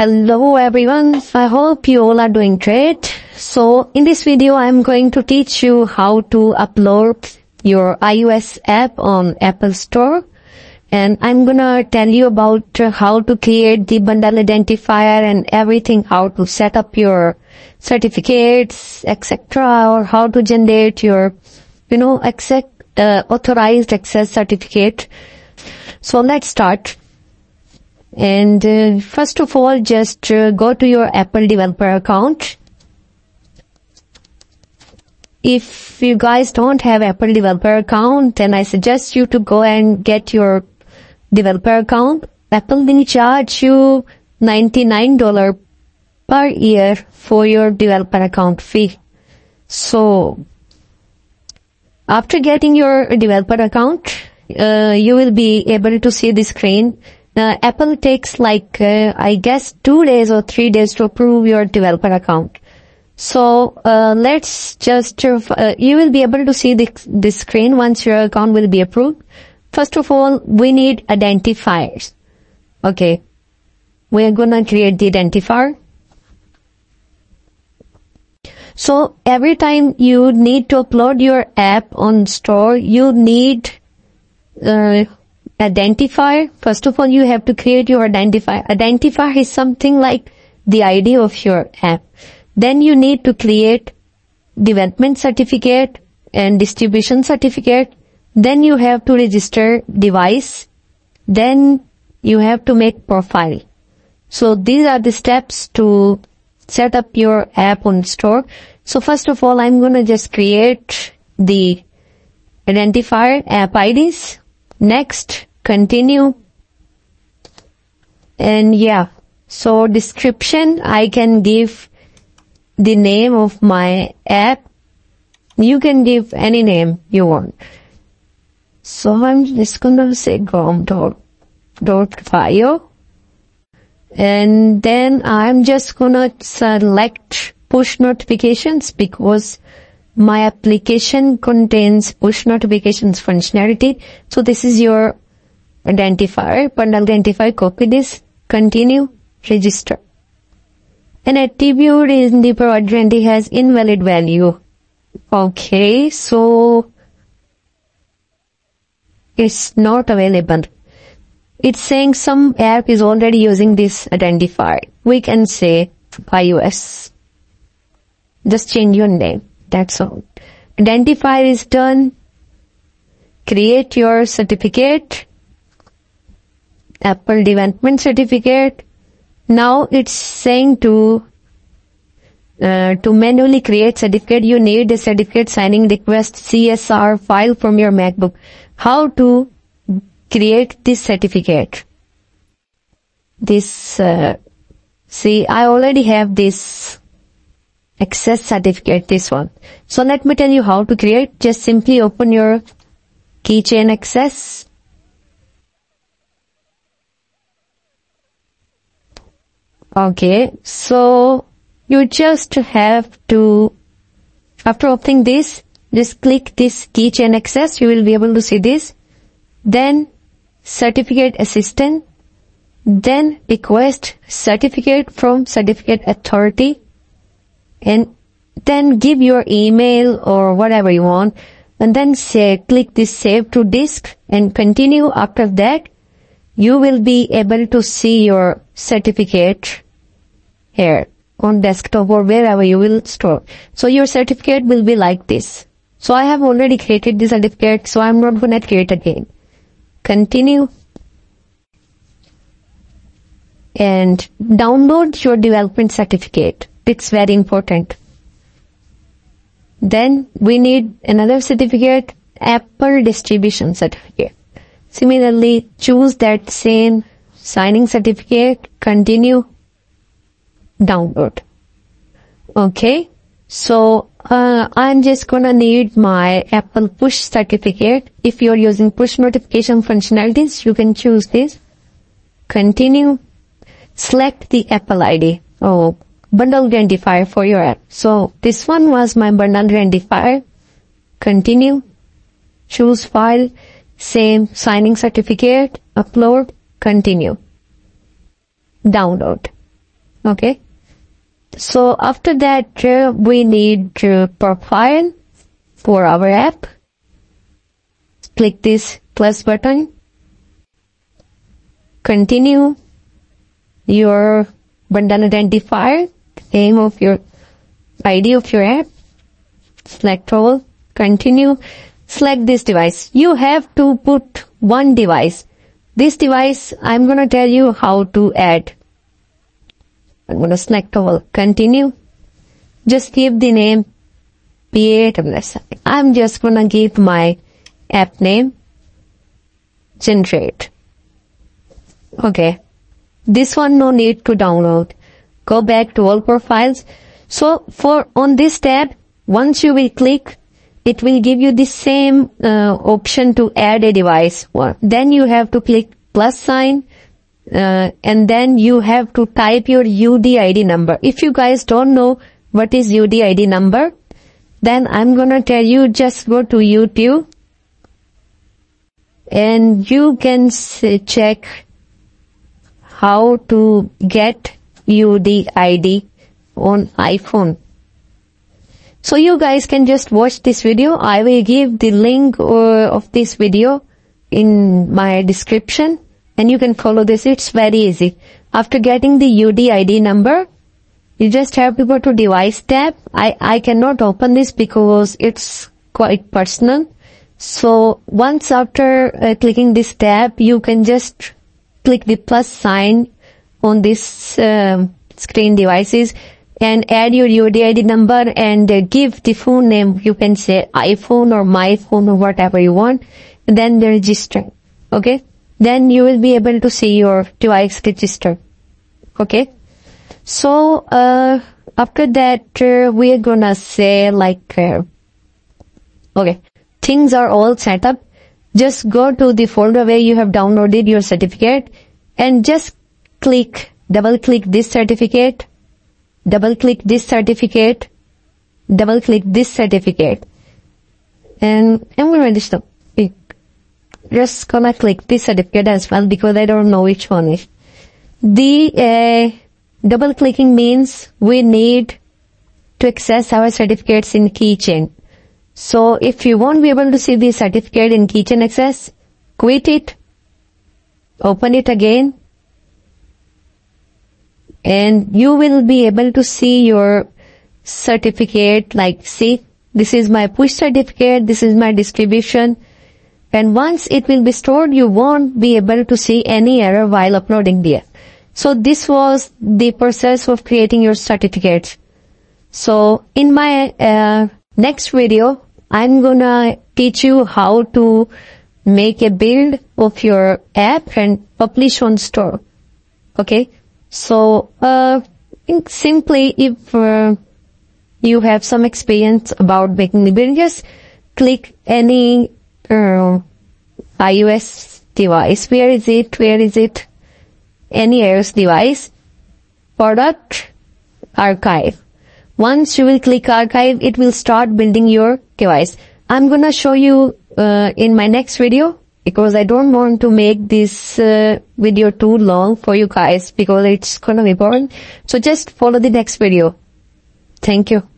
Hello everyone, I hope you all are doing great. So in this video I'm going to teach you how to upload your iOS app on Apple Store and I'm gonna tell you about how to create the bundle identifier and everything, how to set up your certificates, etc. or how to generate your, you know, access, uh, authorized access certificate. So let's start. And uh, first of all, just uh, go to your Apple developer account. If you guys don't have Apple developer account, then I suggest you to go and get your developer account. Apple will charge you $99 per year for your developer account fee. So, after getting your developer account, uh, you will be able to see the screen uh, Apple takes like, uh, I guess, two days or three days to approve your developer account. So uh, let's just, uh, you will be able to see the, the screen once your account will be approved. First of all, we need identifiers. Okay. We're gonna create the identifier. So every time you need to upload your app on store, you need uh, identifier, first of all, you have to create your identifier. Identifier is something like the ID of your app. Then you need to create development certificate and distribution certificate. Then you have to register device. Then you have to make profile. So these are the steps to set up your app on store. So first of all, I'm going to just create the identifier app IDs. Next, continue. And yeah so description I can give the name of my app. You can give any name you want. So I'm just gonna say com dot and then I'm just gonna select push notifications because my application contains push notifications functionality. So this is your identifier, bundle identifier, copy this, continue, register. An attribute in the entity has invalid value. Okay, so it's not available. It's saying some app is already using this identifier. We can say iOS. Just change your name. That's all. Identifier is done. Create your certificate Apple development certificate. Now it's saying to uh, to manually create certificate, you need a certificate signing request CSR file from your MacBook. How to create this certificate? This, uh, see, I already have this access certificate, this one. So let me tell you how to create. Just simply open your keychain access Okay, so you just have to, after opening this, just click this keychain access. You will be able to see this. Then certificate assistant. Then request certificate from certificate authority. And then give your email or whatever you want. And then say, click this save to disk and continue after that you will be able to see your certificate here on desktop or wherever you will store. So your certificate will be like this. So I have already created this certificate, so I'm not going to create again. Continue. And download your development certificate. It's very important. Then we need another certificate, Apple distribution certificate. Similarly, choose that same signing certificate, continue, download. Okay, so uh, I'm just gonna need my Apple push certificate. If you're using push notification functionalities, you can choose this. Continue, select the Apple ID. Oh, bundle identifier for your app. So this one was my bundle identifier. Continue, choose file, same signing certificate, upload, continue. Download. Okay. So after that, uh, we need uh, profile for our app. Click this plus button. Continue your bundle identifier, name of your ID of your app. Select all. Continue. Select this device. You have to put one device. This device, I'm gonna tell you how to add. I'm gonna select all. Continue. Just give the name PAWS. I'm just gonna give my app name generate. Okay. This one no need to download. Go back to all profiles. So for on this tab, once you will click, it will give you the same uh, option to add a device. Then you have to click plus sign uh, and then you have to type your UDID number. If you guys don't know what is UDID number, then I'm gonna tell you just go to YouTube and you can check how to get UDID on iPhone. So you guys can just watch this video. I will give the link uh, of this video in my description and you can follow this. It's very easy. After getting the UDID number, you just have to go to device tab. I, I cannot open this because it's quite personal. So once after uh, clicking this tab, you can just click the plus sign on this uh, screen devices and add your UDID number and uh, give the phone name. You can say iPhone or my phone or whatever you want. And then register. Okay. Then you will be able to see your device register. Okay. So, uh, after that, uh, we're gonna say like, uh, okay, things are all set up. Just go to the folder where you have downloaded your certificate and just click, double click this certificate double click this certificate, double click this certificate, and I'm to stop. Just gonna click this certificate as well because I don't know which one is. The uh, double clicking means we need to access our certificates in keychain. So if you won't be able to see the certificate in keychain access, quit it, open it again, and you will be able to see your certificate like see this is my push certificate this is my distribution. And once it will be stored you won't be able to see any error while uploading the app. So this was the process of creating your certificates so in my uh, next video i'm gonna teach you how to make a build of your app and publish on store. Okay so, uh, simply if uh, you have some experience about making the build, just click any uh, iOS device. Where is it? Where is it? Any iOS device. Product archive. Once you will click archive, it will start building your device. I'm gonna show you uh, in my next video because I don't want to make this uh, video too long for you guys because it's gonna be boring. So just follow the next video. Thank you.